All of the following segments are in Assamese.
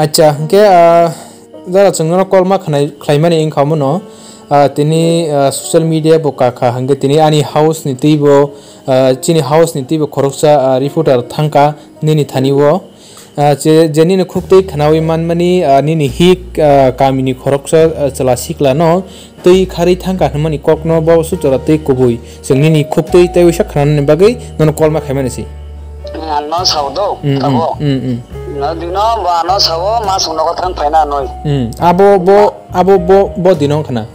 আচ্ছা কে দাদা চুঙ্গনা কল মা খাই খাইমানি ইংখাম ন তিনি সোশ্যাল মিডিয়া বোকা খা হে তিনি আনি হাউস নি তৈব চিনি হাউস নি তৈব খরকসা রিপোর্টার থাঙ্কা নি নি থানিব যে যে নি খুব তৈ মানে নি নি হি কামিনি খরকসা চলা শিখলা ন তৈ খারি থাঙ্কা হমানি কক বাবসু চলা তৈ কবই সঙ্গে নি খুব তৈ তৈ সাক্ষাৎ নন কল খাইমানিছি ngano saudo tabo na dino ba no sabo ma suno ko tan phaina noi abo bo abo bo bo dino khana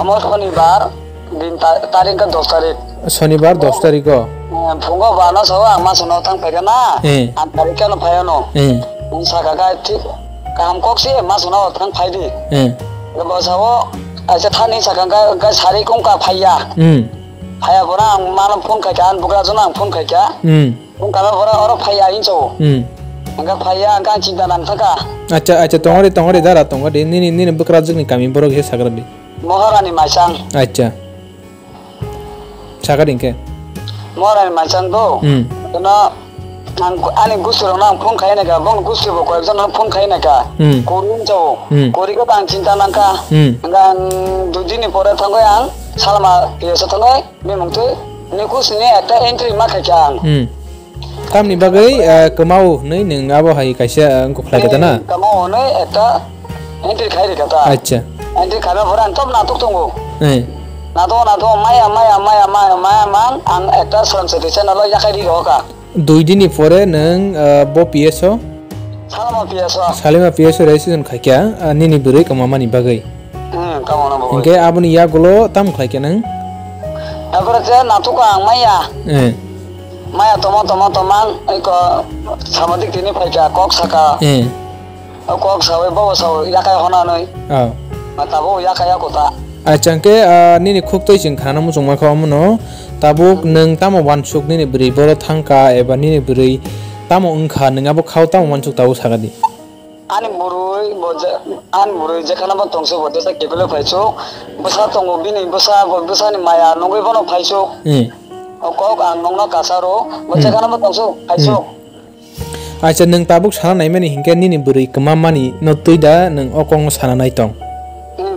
amar khoni bar din tarik ka 10 tarik शनिबार 10 तारिख फुंगो बानो सब आमा सुनो थन पर ना आ तारिख न फायो न उनसा काका ठीक काम कोक से मा सुनो थन फाइदी हम सब ऐसे था नहीं सका का का सारी कोम का फाया हम फाया बोना मालम फोन का जान बुगरा जना फोन का क्या हम ungkala hora hora phaya incho hmm. Angka paya angka cinta nang thaka acha acha tongore tongore dara tongore ni ni ni bukrajik ni kami borok he sagrali moharani masang acha sagarin ke? Moharani masang do hmm. Na ani gusuro na phone khai na ka bong gusuro ko ekjon na phone khai na ka korin jo kori ko bang cinta nang ka ngang dudini pore thango yang salama iya, yeso thango memang tu nikus ni ata entry ma khai tam ni bagai uh, eh, kemau nai neng abo hai kaisa angku uh, kelaga kemau nai eta nanti kai kata. Acha. Nanti kai bawa ran tom tunggu. Eh. Nai natuk natuk maya maya maya maya maya man ang eta son sedisa nalo ya kai di roka dui dini fore neng uh, bo pieso salama pieso salama pieso resi sun kai kia ani ni bure kemama ni bagai Oke, abon iya gulo tam kai kia neng. Ya Aku rasa natuk ang maya. Eh. maya toma toma tomang iko samodik tini paika kok saka হ্যাঁ kok sawe bawa sawe yakai hona noi আও mata bo yakai yakota আচ্ছাকে নিনি খুব তৈ जों খানা মুজং মাখা মনো তাবুক नों তামো वानसुक নিনি बुरै बर थांका एबा निनि बुरै तामो ओंखा नोंआबो खाव तामो Wansuk Tabo सागादि ani burui boje an burui je kana ba tongso bote sa kebele paiso busa tongo bini busa bo busa ni কওক আংনং না কাছাৰো মচে কানা মত আচ্ছা নং পাবুক সানা নাই মানে হিংকে নিনি বুরি কমা মানি ন তুই নং অকং সানা নাই তং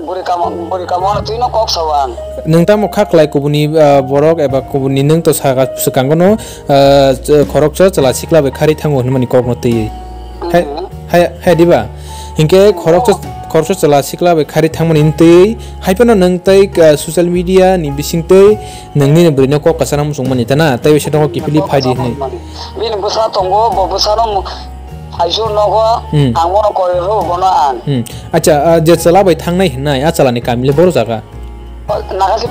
বুরি কাম বুরি কাম আ তুই ন কক সওয়াং নং তা মুখা ক্লাই কুবুনি বরক এবা কুবুনি নং তো সাগা সুকাঙ্গনো খরক চ চলা সিকলা বেখারি থাঙ্গো হন মানি কক ন তুই হে হে দিবা হিংকে খরক চ खरस चला सिखला खारी खारि थांमोन इनते हाइपन सोशल मीडिया नि बिसिंते नंगनि को कसाना मुसुंमनि तना तै बेसे दङ किफिलि बिन बुसा तंगो बबुसानो नगो आं अच्छा जे चला बै थांनाय हिनाय आ चलानि कामिले बर जागा नागासि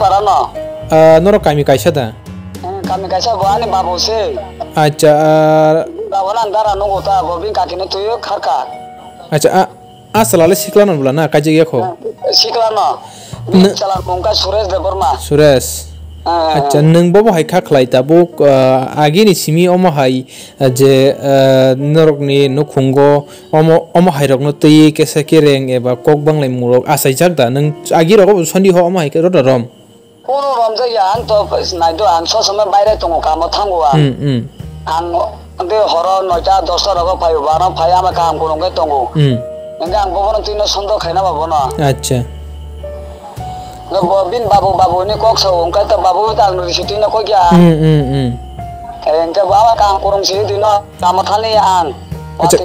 नरो कामि दा कामि बाबुसे अच्छा नगो ता काकिने तुयो खरका अच्छा আসলে আসালালে না বলা না? কাজে গিয়ে খো শিখলান। চালান মঙ্কা সুরেশ দেবর্মা সুরেশ। হ্যাঁ। আচ্ছা নং বাবু হাই খা তা বুক আগে নি সিমি অম হাই যে নরক নি নখুঙ্গ অম অম হাই রক নতই কেসে কেরেং এবা কক বাংলাই মুরক আসাই যাক দা নং আগে রক সন্ধি হ অম হাই কে রদ রম। কোন রম যে আন তো নাই তো আন সো সময় বাইরে তো কাম থাঙ্গো আ হুম হুম। আন দে হর নয়টা দশটা রক পাইবা না পাই আমা কাম কোন কে তঙ্গো কিন্তু আমগো বরং তুই সন্দ খাই না বাবু না? আচ্ছা। বিন বাবু বাবু নি কক সব অঙ্কাল তো বাবু তাল নুরি সে তুই না কই গিয়া হুম বাবা কাম করম সে তুই না কাম খালি আন। আচ্ছা,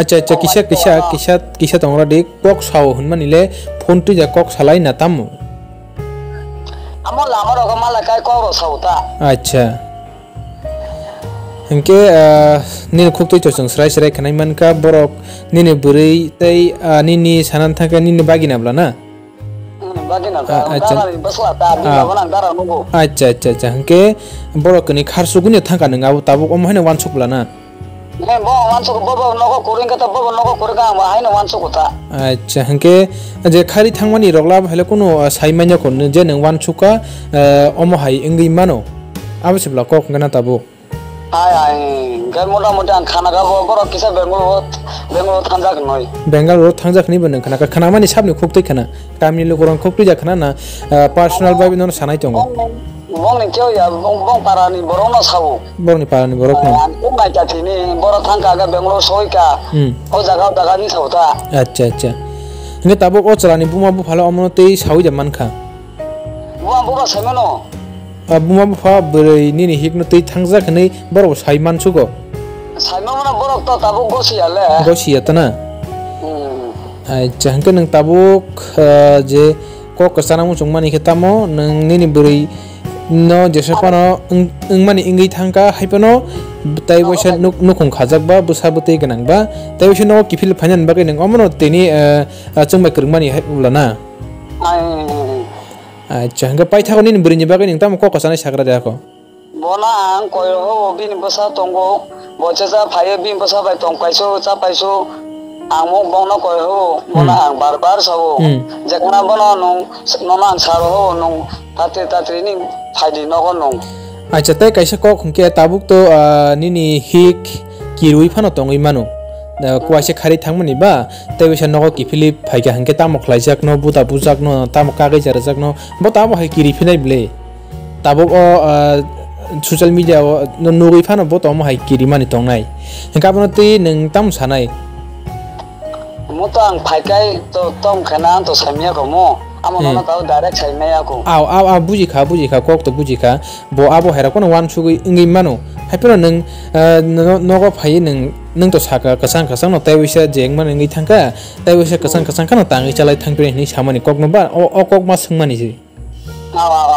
আচ্ছা আচ্ছা কিসা কিসা কিসা কিসা তোমরা দেখ কক সাও হন মানিলে ফোন তুই যা কক সালাই না তাম আমার লামার মালা কাই কক সাও তা। আচ্ছা। নিনি সানান থাকা নিনে বাগি নাবলা না bagi na Ah, ta acha. dara basla ta bi Ah. babana dara nugo আচ্ছা আচ্ছা আচ্ছা হেনকে বরক নি খারসুগুনি থাকা নং আবো তাবো অম হাইনে ওয়ান সকলা না ne bo wanso ko bobo nogo kuring kata bobo nogo kurga ma haino wanso ko ta আচ্ছা হেনকে যে খারি থাংমানি রগলা ভাইলে কোনো সাইমাইনা কোন যে নং ওয়ান সুকা অম হাই এঙ্গই মানো আবসিবলা কক গানা তাবো আয় আয়। গের মোটামুটি আন খানা খাব বড় কিসা বেঙ্গল বেঙ্গল থানজাক নই বেঙ্গল রোড থানজাক নি বনে খানা। খানা মানে সামনে খুকতই খানা। কামনি লোক রং খুকতই যা খানা না। পার্সোনাল ভাবে নন সানাই তঙ্গ বংনি কেউ ইয়া বং পারানি বড় না সাবু। বংনি পারানি বড় কোন? কোনাই কাটিনি বড় থাঙ্কা গা বেঙ্গল সইকা ও জায়গা দাগা নি আচ্ছা আচ্ছা। নে তাবক বুমা বু অমনতেই সাউই যা মানখা। বুমা বুবা সামেনো। Bu phala amono tei sawi jaman kha buwa buka semeno buma bu pha brai ni ni hikno tei thangja khani borok sai man sugo saima mana borok to tabu gosi ale go sia tana Hmm. acha hangke nang tabuk ah, je ko kasana mu chungmani khetamo nang ni ni brai no jesa pano ung mani ingi thangka haipano tai boisa nuk nukung khajak ba busa bute ganang ba tai boisa no kifil phanan ba nang amono teni chungmai kurmani ulana ai hangke pai thakoni ni brai ni ba nang tam ko kasana sagra dako bona ang koyo ho bin basa tongo bocha sa phaye bin basa bai tong paiso cha paiso ang mo bong no koyo ho bona ang bar bar sabo Hmm. jakana bona nong nona ang saro ho nong tate tate ni phaidi no ko nong acha tai kaisa ko khungke tabuk কোৱাইছে খাৰি থাং মানিবা তাই কৈছে নক কি ফিলি ভাইকা হেংকে তামক লাই যাক ন বুটা বুজাক ন তামক কাগে জাৰা যাক ন ব তাম হে কিৰি ফিলাই বোলে তাব ছ'চিয়েল মিডিয়া নগৈ ফান ব তম হাই কিৰি মানি তং নাই হেংকা আপোনাৰ তে নং তাম চানাই মই তো আং ফাইকাই তো তম খেনা তো চামিয়া কম amo nona tao direct saimya ko aw aw aw buji kha buji kha kok to buji kha bo abo hera kono wan sugui ngi mano haipero nang nogo phai nang nang to saka kasang kasang no tai wisa jeng man ngi thangka tai wisa kasang kasang kana tangi chalai thangpre ni samani kok no ba o kok ma sangmani ji awa awa